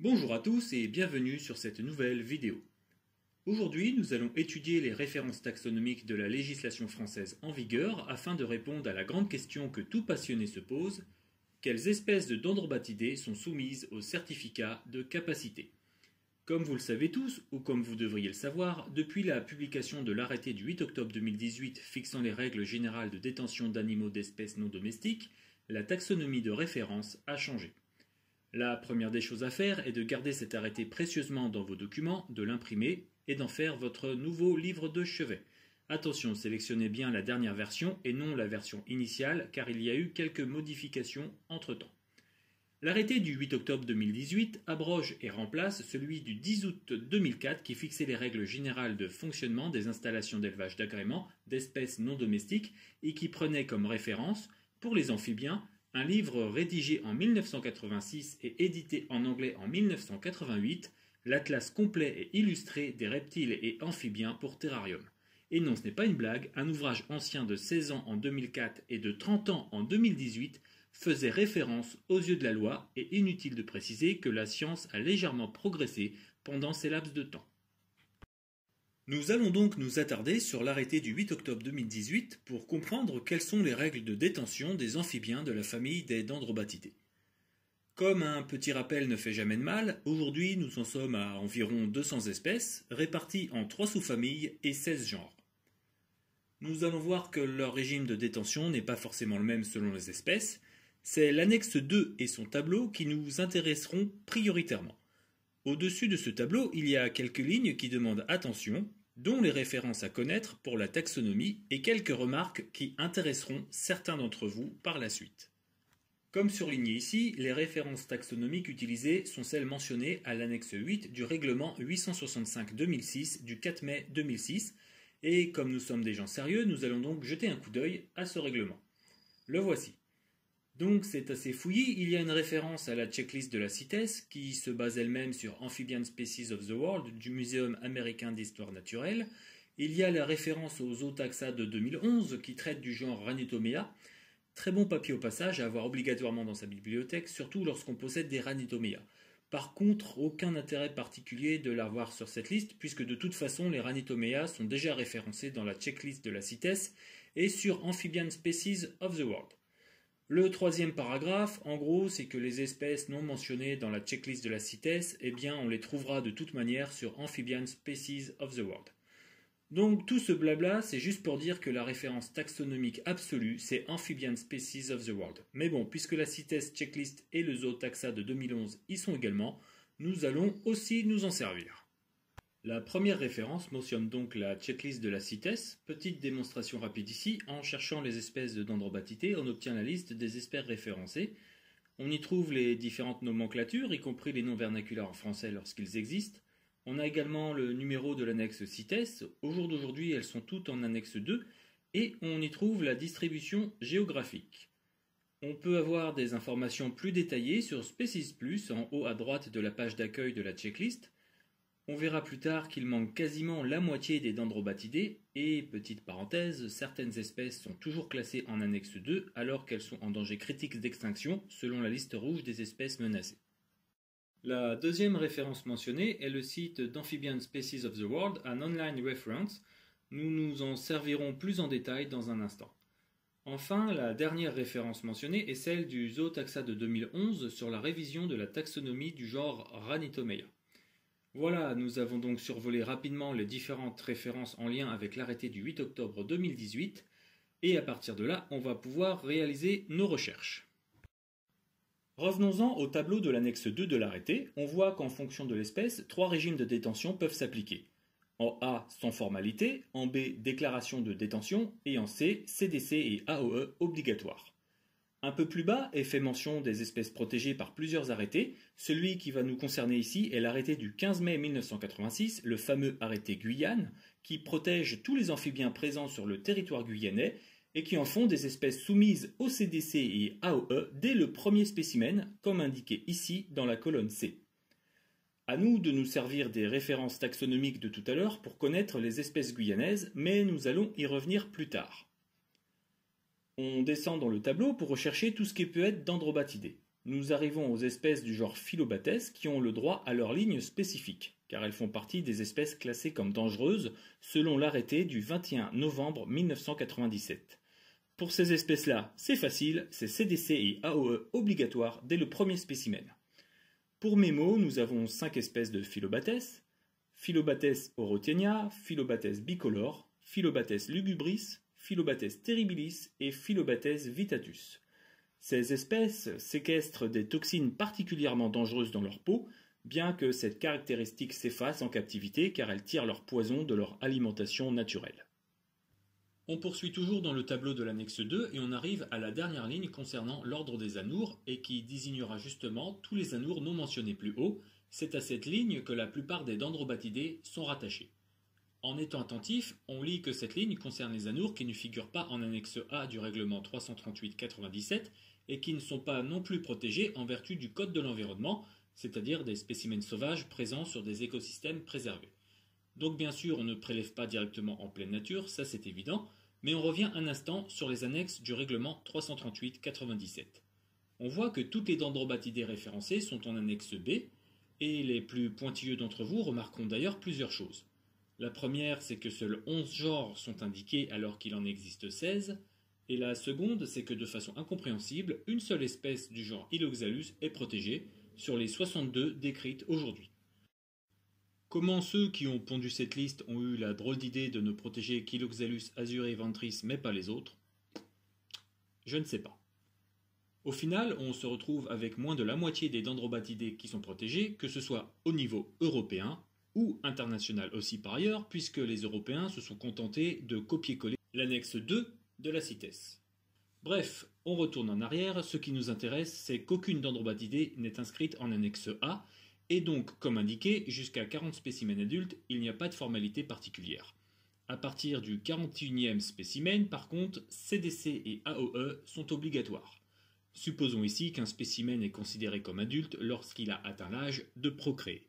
Bonjour à tous et bienvenue sur cette nouvelle vidéo. Aujourd'hui, nous allons étudier les références taxonomiques de la législation française en vigueur afin de répondre à la grande question que tout passionné se pose quelles espèces de dendrobatidés sont soumises au certificat de capacité? Comme vous le savez tous, ou comme vous devriez le savoir, depuis la publication de l'arrêté du 8 octobre 2018 fixant les règles générales de détention d'animaux d'espèces non domestiques, la taxonomie de référence a changé. La première des choses à faire est de garder cet arrêté précieusement dans vos documents, de l'imprimer et d'en faire votre nouveau livre de chevet. Attention, sélectionnez bien la dernière version et non la version initiale car il y a eu quelques modifications entre-temps. L'arrêté du 8 octobre 2018 abroge et remplace celui du 10 août 2004 qui fixait les règles générales de fonctionnement des installations d'élevage d'agrément d'espèces non domestiques et qui prenait comme référence, pour les amphibiens, un livre rédigé en 1986 et édité en anglais en 1988, l'Atlas complet et illustré des reptiles et amphibiens pour terrarium. Et non, ce n'est pas une blague, un ouvrage ancien de 16 ans en 2004 et de 30 ans en 2018 faisait référence aux yeux de la loi et inutile de préciser que la science a légèrement progressé pendant ces laps de temps. Nous allons donc nous attarder sur l'arrêté du 8 octobre 2018 pour comprendre quelles sont les règles de détention des amphibiens de la famille des dendrobatidés. Comme un petit rappel ne fait jamais de mal, aujourd'hui nous en sommes à environ 200 espèces, réparties en 3 sous-familles et 16 genres. Nous allons voir que leur régime de détention n'est pas forcément le même selon les espèces, c'est l'annexe 2 et son tableau qui nous intéresseront prioritairement. Au-dessus de ce tableau, il y a quelques lignes qui demandent attention, dont les références à connaître pour la taxonomie et quelques remarques qui intéresseront certains d'entre vous par la suite. Comme surligné ici, les références taxonomiques utilisées sont celles mentionnées à l'annexe 8 du règlement 865-2006 du 4 mai 2006, et comme nous sommes des gens sérieux, nous allons donc jeter un coup d'œil à ce règlement. Le voici. Donc c'est assez fouillis, il y a une référence à la checklist de la CITES qui se base elle-même sur Amphibian Species of the World du Muséum américain d'histoire naturelle. Il y a la référence aux Zootaxa de 2011 qui traite du genre Ranitomea. Très bon papier au passage à avoir obligatoirement dans sa bibliothèque, surtout lorsqu'on possède des Ranitomea. Par contre, aucun intérêt particulier de l'avoir sur cette liste, puisque de toute façon, les Ranitomea sont déjà référencés dans la checklist de la CITES et sur Amphibian Species of the World. Le troisième paragraphe, en gros, c'est que les espèces non mentionnées dans la checklist de la CITES, eh bien, on les trouvera de toute manière sur Amphibian Species of the World. Donc tout ce blabla, c'est juste pour dire que la référence taxonomique absolue, c'est Amphibian Species of the World. Mais bon, puisque la CITES checklist et le Zootaxa de 2011 y sont également, nous allons aussi nous en servir. La première référence mentionne donc la checklist de la CITES. Petite démonstration rapide ici. En cherchant les espèces de dendrobatidés, on obtient la liste des espèces référencées. On y trouve les différentes nomenclatures, y compris les noms vernaculaires en français lorsqu'ils existent. On a également le numéro de l'annexe CITES. Au jour d'aujourd'hui, elles sont toutes en annexe 2. Et on y trouve la distribution géographique. On peut avoir des informations plus détaillées sur Species Plus en haut à droite de la page d'accueil de la checklist. On verra plus tard qu'il manque quasiment la moitié des dendrobatidés et, petite parenthèse, certaines espèces sont toujours classées en annexe 2 alors qu'elles sont en danger critique d'extinction selon la liste rouge des espèces menacées. La deuxième référence mentionnée est le site d'Amphibian Species of the World, un online reference. Nous nous en servirons plus en détail dans un instant. Enfin, la dernière référence mentionnée est celle du Zootaxa de 2011 sur la révision de la taxonomie du genre Ranitomea. Voilà, nous avons donc survolé rapidement les différentes références en lien avec l'arrêté du 8 octobre 2018, et à partir de là, on va pouvoir réaliser nos recherches. Revenons-en au tableau de l'annexe 2 de l'arrêté, on voit qu'en fonction de l'espèce, trois régimes de détention peuvent s'appliquer. En A, sans formalité, en B, déclaration de détention, et en C, CDC et AOE obligatoires. Un peu plus bas est fait mention des espèces protégées par plusieurs arrêtés. Celui qui va nous concerner ici est l'arrêté du 15 mai 1986, le fameux arrêté Guyane, qui protège tous les amphibiens présents sur le territoire guyanais et qui en font des espèces soumises au CDC et AOE dès le premier spécimen, comme indiqué ici dans la colonne C. À nous de nous servir des références taxonomiques de tout à l'heure pour connaître les espèces guyanaises, mais nous allons y revenir plus tard. On descend dans le tableau pour rechercher tout ce qui peut être dendrobatidé. nous arrivons aux espèces du genre Philobates qui ont le droit à leur ligne spécifique, car elles font partie des espèces classées comme dangereuses selon l'arrêté du 21 novembre 1997. Pour ces espèces-là, c'est facile, c'est CDC et AOE obligatoire dès le premier spécimen. Pour Memo, nous avons cinq espèces de Philobates, Philobates orotienia, Philobates bicolore, Philobates lugubris, Philobates terribilis et Philobates vitatus. Ces espèces séquestrent des toxines particulièrement dangereuses dans leur peau, bien que cette caractéristique s'efface en captivité car elles tirent leur poison de leur alimentation naturelle. On poursuit toujours dans le tableau de l'annexe 2 et on arrive à la dernière ligne concernant l'ordre des anours et qui désignera justement tous les anours non mentionnés plus haut. C'est à cette ligne que la plupart des dendrobatidés sont rattachés. En étant attentif, on lit que cette ligne concerne les anours qui ne figurent pas en annexe A du règlement 338-97 et qui ne sont pas non plus protégés en vertu du Code de l'environnement, c'est-à-dire des spécimens sauvages présents sur des écosystèmes préservés. Donc bien sûr, on ne prélève pas directement en pleine nature, ça c'est évident, mais on revient un instant sur les annexes du règlement 338-97. On voit que toutes les dendrobatidées référencées sont en annexe B, et les plus pointilleux d'entre vous remarqueront d'ailleurs plusieurs choses. La première, c'est que seuls 11 genres sont indiqués alors qu'il en existe 16, et la seconde, c'est que de façon incompréhensible, une seule espèce du genre Iloxalus est protégée sur les 62 décrites aujourd'hui. Comment ceux qui ont pondu cette liste ont eu la drôle d'idée de ne protéger qu'Iloxalus azuré ventris mais pas les autres? Je ne sais pas. Au final, on se retrouve avec moins de la moitié des dendrobatidés qui sont protégés, que ce soit au niveau européen ou international aussi par ailleurs, puisque les Européens se sont contentés de copier-coller l'annexe 2 de la CITES. Bref, on retourne en arrière, ce qui nous intéresse, c'est qu'aucune dendrobatidée n'est inscrite en annexe A, et donc, comme indiqué, jusqu'à 40 spécimens adultes, il n'y a pas de formalité particulière. À partir du 41e spécimen, par contre, CDC et AOE sont obligatoires. Supposons ici qu'un spécimen est considéré comme adulte lorsqu'il a atteint l'âge de procréer.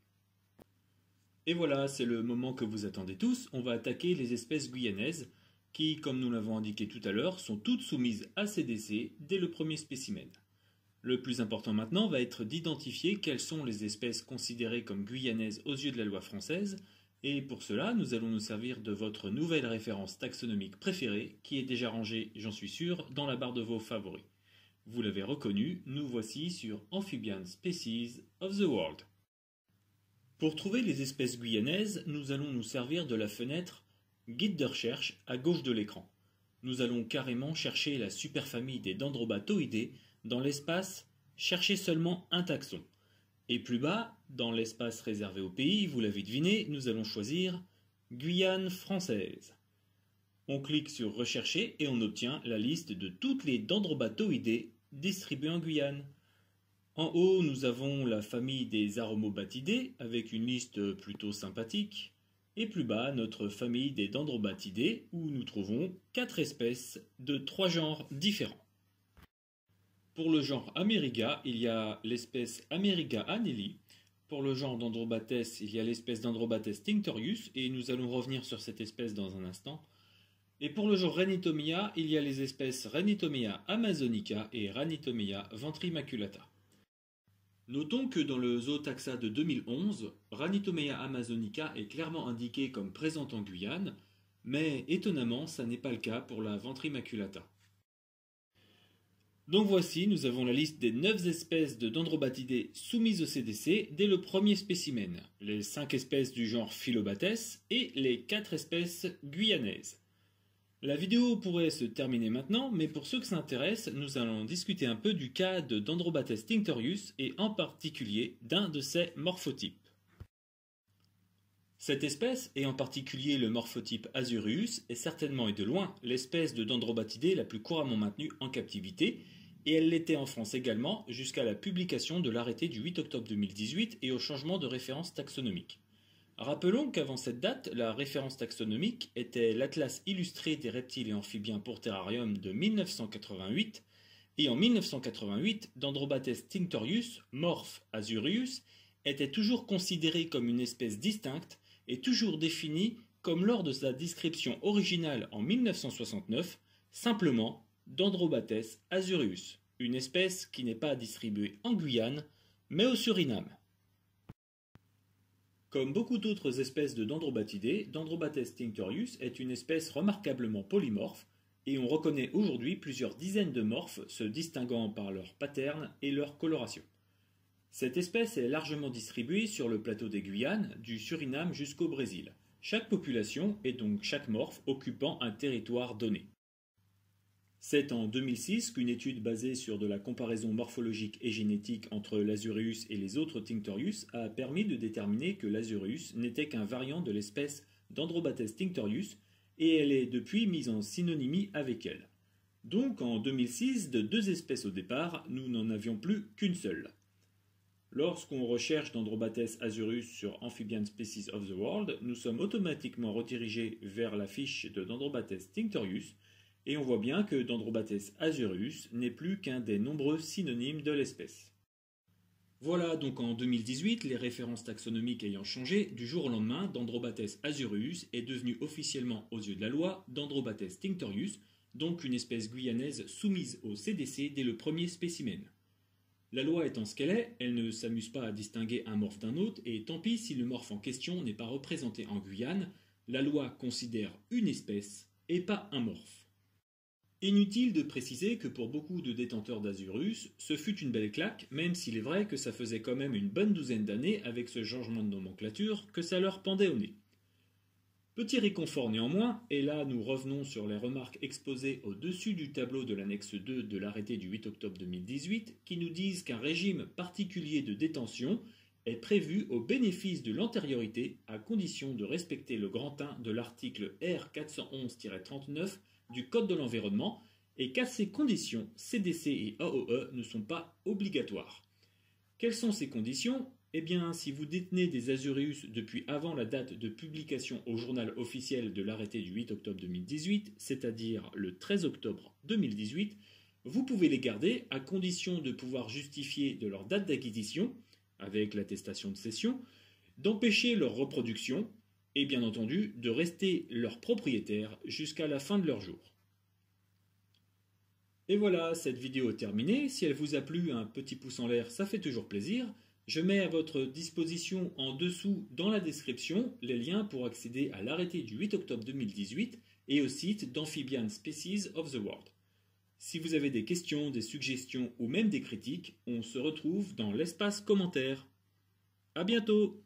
Et voilà, c'est le moment que vous attendez tous, on va attaquer les espèces guyanaises, qui, comme nous l'avons indiqué tout à l'heure, sont toutes soumises à CDC dès le premier spécimen. Le plus important maintenant va être d'identifier quelles sont les espèces considérées comme guyanaises aux yeux de la loi française, et pour cela, nous allons nous servir de votre nouvelle référence taxonomique préférée, qui est déjà rangée, j'en suis sûr, dans la barre de vos favoris. Vous l'avez reconnu, nous voici sur Amphibian Species of the World. Pour trouver les espèces guyanaises, nous allons nous servir de la fenêtre Guide de recherche à gauche de l'écran. Nous allons carrément chercher la superfamille des dendrobatoidés dans l'espace Chercher seulement un taxon. Et plus bas, dans l'espace réservé au pays, vous l'avez deviné, nous allons choisir Guyane française. On clique sur Rechercher et on obtient la liste de toutes les dendrobatoidés distribuées en Guyane. En haut, nous avons la famille des aromobatidés avec une liste plutôt sympathique. Et plus bas, notre famille des dendrobatidés où nous trouvons quatre espèces de trois genres différents. Pour le genre Ameriga, il y a l'espèce Ameriga anelli. Pour le genre Dendrobates, il y a l'espèce Dendrobates tinctorius, et nous allons revenir sur cette espèce dans un instant. Et pour le genre Renitomia, il y a les espèces Renitomia amazonica et Renitomia ventrimaculata. Notons que dans le Zootaxa de 2011, Ranitomea amazonica est clairement indiqué comme présente en Guyane, mais étonnamment, ça n'est pas le cas pour la ventrimaculata. Donc voici, nous avons la liste des 9 espèces de dendrobatidés soumises au CDC dès le premier spécimen, les 5 espèces du genre Philobates et les 4 espèces guyanaises. La vidéo pourrait se terminer maintenant, mais pour ceux que ça intéresse, nous allons discuter un peu du cas de Dendrobates tinctorius et en particulier d'un de ses morphotypes. Cette espèce, et en particulier le morphotype Azureus, est certainement et de loin l'espèce de Dendrobatidés la plus couramment maintenue en captivité, et elle l'était en France également jusqu'à la publication de l'arrêté du 8 octobre 2018 et au changement de référence taxonomique. Rappelons qu'avant cette date, la référence taxonomique était l'Atlas illustré des reptiles et amphibiens pour terrarium de 1988, et en 1988, Dendrobates tinctorius, morph azureus, était toujours considéré comme une espèce distincte est toujours défini comme lors de sa description originale en 1969, simplement Dendrobates azureus. une espèce qui n'est pas distribuée en Guyane, mais au Suriname. Comme beaucoup d'autres espèces de Dendrobatidés, Dendrobates tinctorius est une espèce remarquablement polymorphe, et on reconnaît aujourd'hui plusieurs dizaines de morphes se distinguant par leur pattern et leur coloration. Cette espèce est largement distribuée sur le plateau des Guyanes, du Suriname jusqu'au Brésil. Chaque population est donc chaque morphe occupant un territoire donné. C'est en 2006 qu'une étude basée sur de la comparaison morphologique et génétique entre l'Azureus et les autres Tinctorius a permis de déterminer que l'Azureus n'était qu'un variant de l'espèce Dendrobates tinctorius et elle est depuis mise en synonymie avec elle. Donc en 2006, de deux espèces au départ, nous n'en avions plus qu'une seule. Lorsqu'on recherche Dendrobates azurus sur Amphibian Species of the World, nous sommes automatiquement redirigés vers la fiche de Dendrobates tinctorius, et on voit bien que Dendrobates azurus n'est plus qu'un des nombreux synonymes de l'espèce. Voilà donc en 2018, les références taxonomiques ayant changé, du jour au lendemain, Dendrobates azurus est devenu officiellement aux yeux de la loi Dendrobates tinctorius, donc une espèce guyanaise soumise au CDC dès le premier spécimen. La loi étant ce qu'elle est, elle ne s'amuse pas à distinguer un morphe d'un autre, et tant pis si le morphe en question n'est pas représenté en Guyane, la loi considère une espèce et pas un morphe. Inutile de préciser que pour beaucoup de détenteurs d'Azurus, ce fut une belle claque, même s'il est vrai que ça faisait quand même une bonne douzaine d'années avec ce changement de nomenclature que ça leur pendait au nez. Petit réconfort néanmoins, et là nous revenons sur les remarques exposées au-dessus du tableau de l'annexe 2 de l'arrêté du 8 octobre 2018, qui nous disent qu'un régime particulier de détention est prévu au bénéfice de l'antériorité à condition de respecter le grand 1 de l'article R411-39 du Code de l'environnement et qu'à ces conditions, CDC et AOE ne sont pas obligatoires. Quelles sont ces conditions? Eh bien, si vous détenez des Azureus depuis avant la date de publication au journal officiel de l'arrêté du 8 octobre 2018, c'est-à-dire le 13 octobre 2018, vous pouvez les garder à condition de pouvoir justifier de leur date d'acquisition, avec l'attestation de cession, d'empêcher leur reproduction et bien entendu de rester leur propriétaire jusqu'à la fin de leur jour. Et voilà, cette vidéo est terminée. Si elle vous a plu, un petit pouce en l'air, ça fait toujours plaisir. Je mets à votre disposition en dessous dans la description les liens pour accéder à l'arrêté du 8 octobre 2018 et au site d'Amphibian Species of the World. Si vous avez des questions, des suggestions ou même des critiques, on se retrouve dans l'espace commentaire. À bientôt!